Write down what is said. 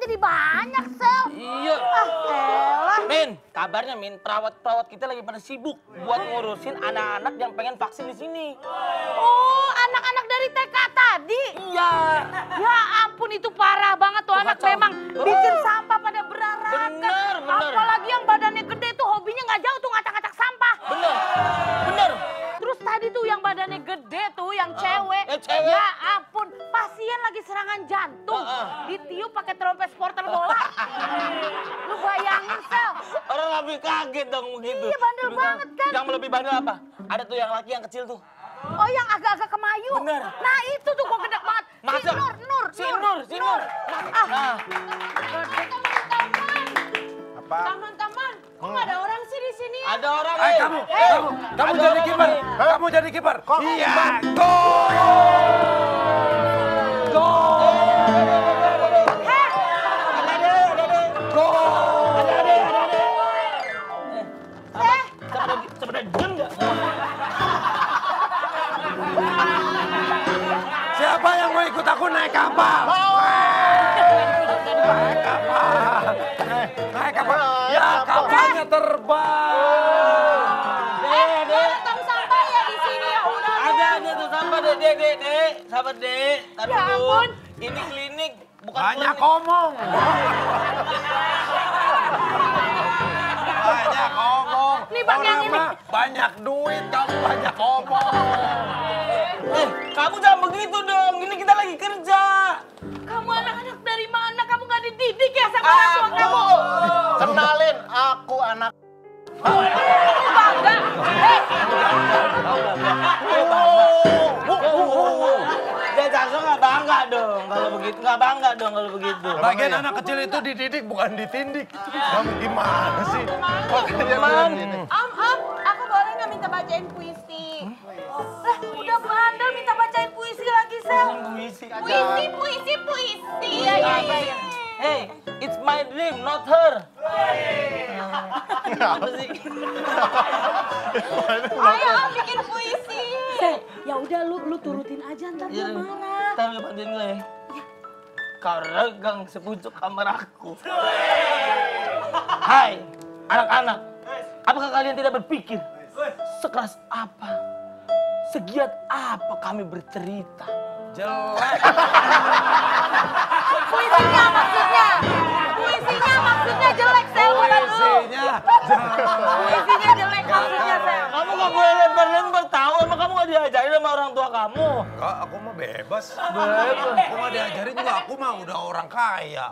jadi banyak, Sel. Iya. Ah. Min, kabarnya Min, perawat-perawat kita lagi pada sibuk buat ngurusin anak-anak yang pengen vaksin di sini. Oh, anak-anak dari TK tadi? Iya. Ya ampun, itu parah banget tuh, tuh anak memang bikin sama. Cewek. eh, cewek. Ya ampun, pasien lagi serangan jantung. Heeh. Ditiup pakai trompet supporter bola. Lu bayangin, Sel. Orang lebih kaget dong begitu. Iya, bandel Lebih banget kan. Yang lebih bandel apa? Ada tuh yang laki yang kecil tuh. Oh yang agak-agak kemayu. Bener. Nah itu tuh gua gede banget. Si Masa? Nur, Nur, Si Nur, si Nur. Ah, Nah, teman-teman. Apa? Teman-teman, ada orang Eh eh. kamu, Eh, kamu, kamu jadi kiper. nih. Kamu jadi kiper. Iya, diem nggak? Siapa yang mau ikut aku naik kapal? Deh, deh, deh. Sabar deh. Tar Ya dulu. ampun. Ini klinik, bukan Banyak klinik. omong. Banyak omong. Nih, Bang, yang Orang ini. mah banyak duit, kamu banyak omong. Eh, kamu jangan begitu dong. Ini kita lagi kerja. Kamu anak-anak dari mana? Kamu nggak dididik ya sama orang tua kamu? Kenalin, aku anak. Kamu bangga. Eh, Dia Jackson nggak bangga dong kalau begitu. Nggak bangga dong kalau begitu. Bagian anak kecil itu dididik bukan ditindik. Kamu gimana sih? Teman. Om, Om, aku boleh nggak minta bacain puisi? Lah, udah bandel minta bacain puisi lagi, Sel. Puisi. Puisi, puisi, puisi. Iya, iya, iya. iya. Hey, it's my dream, not her. Sih? Ayo, Om bikin puisi. ya udah lu lu turutin aja ntar dia Iya, marah. Ntar lu bantuin gue ya. Kau regang sepucuk kamar aku. Hai, anak-anak. Apakah kalian tidak berpikir sekeras apa, segiat apa kami bercerita? Jelek. Puisinya jelek. Maksudnya, Sel. Kamu gak boleh lempar-lempar tahu, emang kamu gak diajarin sama orang tua kamu? Enggak, aku mah bebas. Bebas. Aku mah diajarin juga, aku mah udah orang kaya.